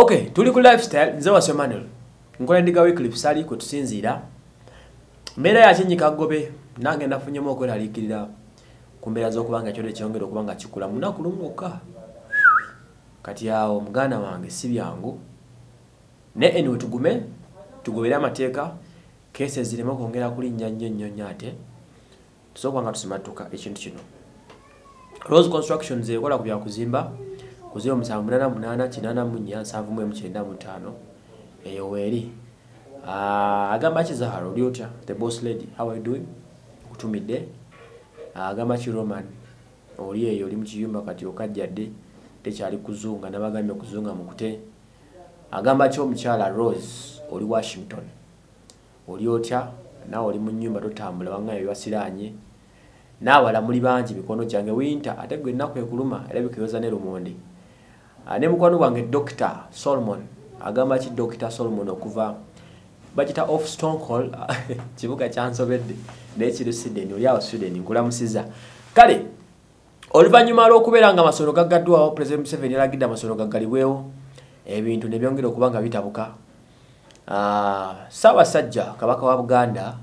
ok tuli ku lifestyle nze wase manuel. Nkola endiga weclip sali kwe tusinziira. Mbeera yakinyika gobe nange nafunyemu okweraliikirira ku mbeera z'okuba nga ekyoto ekyongera okuba nga kikula munaku lumwokka kati awo muganda wange si byangu. Ne anyway tugume tugobere amateeka kese zireme okwongera kulinnya nnyo nnyo nnyo ate. Tusooka nga tusimatuka ekintu kino. Rose constructions ekola ku byakuzimba ku 0788 eyo weeri. Ah, agamba kizaharo oli otya? The boss lady how are you doing? Kutumidde Ah, agamba ki roman? Oli eyo oli mu kiyumba kati okajjadde tekyali kuzunga nabagambye kuzunga mukute agamba ki omukyala rose oli washington? Oli otya? Naawe oli mu nyumba totambula wangaye bibasiranye naawala muli bangi mikono gyange winter ate gwe ennaku ekuluma erabika eyoza ne lumonde ne mukwano gwange dr solomon. Agamba ki dr solomon okuva bagita off stonehall kibuga kyansobedde naye kiri sweden oli awo sweden nkulamusiza. Kale oluvannyuma lw'okubeera nga amasomero gaggaddwawo president museveni yalagidde amasomero gaggalibwewo ebintu ne byongera okuba nga bitabuka. Ah, ssaabasajja kabaka wa buganda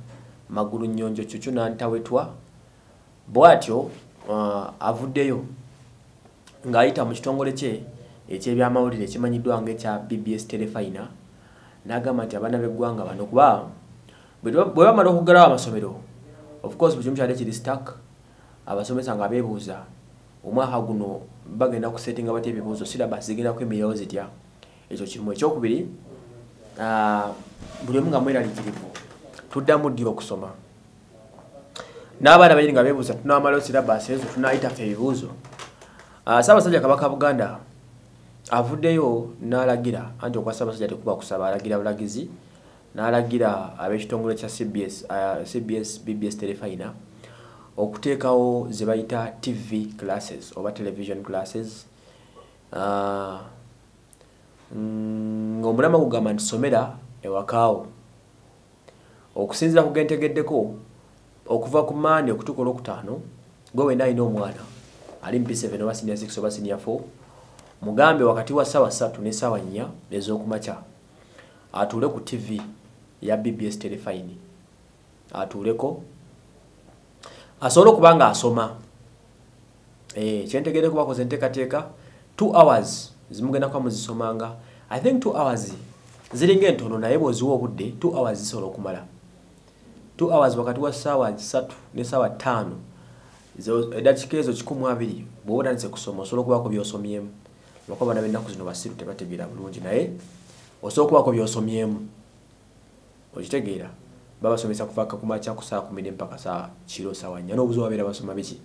magulu nnyonjo cucu nantawetwa bw'atyo ah, avuddeyo ng'ayita mu kitongole kye ekyebyamawulire ekimanyiddwa ngaekya bbs telefina n'agamba nti abaana b'eggwanga bano kuba bwe bamala okuggalawo amasomero of course buli kimu kyali kiri stak abasomesa nga beebuuza. Omwaka guno bagenda kusetinga batya ebibuuzo? Silabas zigenda kwemirirawo zitya? Ekyo kimu. Ekyokubiri buli omu nga mweraliikirivu tuddamu ddi okusoma? N'abaana bayiri nga beebuuza tunamalayo silabas ezo tunayita ffe ebibuuzo. Ssaabasajja kabaka buganda avuddeyo n'alagira anti okwa ssaabasajja tekuba kusaba alagira bulagizi n'alagira ab'ekitongole kya cbs uh, cbs bbs telefina okuteekawo ze bayita tv classes oba television classes. Uh, ng'omulama kugamba nti somera ewakaawo. Okusinziira ku gentegeddeko okuva ku mande okutuuka olwokutaano gwe wena alina omwana ali mu p7 oba senior 6 oba senior 4 mugambe wakati wa ssaawa ssatu ne ssaawa nnya ez'okumakya atuule ku tv ya bbs telefine atuuleko asobole okuba nga asoma. Eh, kyentegedde kuba koze enteekateeka 2 hours zimugenda kuba muzisomanga. I think 2 hours ziringa entono naye bw'oziwa obudde 2 hours zisobola okumala. 2 hours wakati wa ssaawa 3 ne ssaawa 5 Zo- eddakiika ezo kikumi abiri bw'oba otandise kusoma osobola okubaako by'osomyemu lwakuba abaana b'ennaku zino basiru tebategeera bulungi naye osobola okubaako by'osomyemu okitegeera. Babasomesa kuvaaka kumakya ku saa kumi mpaka saa kiro saawa nnya n'obuzi babeera basoma biki?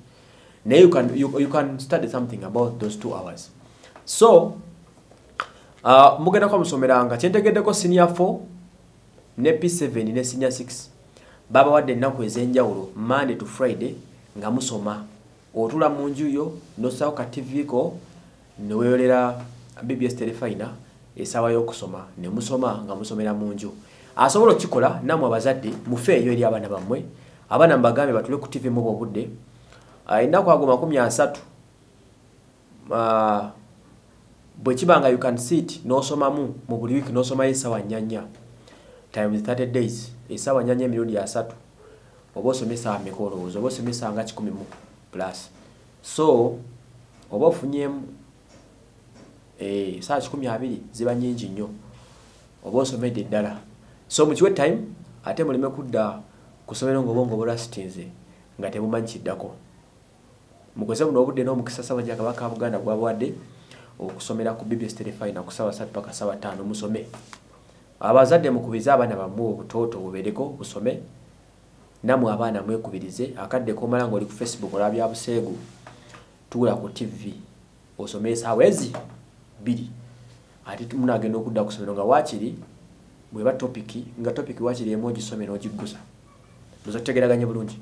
Naye you can, you, you can study something about those two hours. So uh, mugenda kwa musomeranga. Kyentegeddeko senior 4 ne p7 ne senior 6 babawadde ennaku ez'enjawulo monday to friday nga musoma. Otula mu nju yo nossawo ka tv ko neweyolera bbs telefina esaawa y'okusoma ne musoma nga musomera mu nju. Asobola okukikola nammwe abazadde mufeeyo eri abaana bammwe. Abaana mubagambe batule ku tv muba obudde. Ah, ennaku ago makumi asatu ah, bwe kiba nga you can sit n'osomamu mu buli wiiki n'osomayo essaawa nnyanya. Times 30 days essaawa nnyanya emirundi asatu. Oba osoma essaawa meka olowooza oba osoma essaawa nga kikumi mu plus. So oba ofunyemu eh, essaawa kikumi abiri ziba nnyingi nnyo oba osomedde ddala so mukiwe time ate muleme kudda kusomero ngaobonga obulastinze nga temumanyi kiddako. Mukozese buno obudde n'omukisa ssaabajja kabaka buganda gwabawadde okusomera ku bbs telefina ku saawa satu paka saawa ttaano musome. Abazadde mukubize abaana bammwe obutooto bubeereko busome nammwe abaana mwekubirize. Akadde komala ngaoli ku facebook olaba bya buseegu tuula ku tv osome esaawa ezi bbiri. Ate munagenda okudda ku somero nga waakiri bweba topiki nga topiki waakiri emu ogisome n'ogiggusa oza tutegeraganye bulungi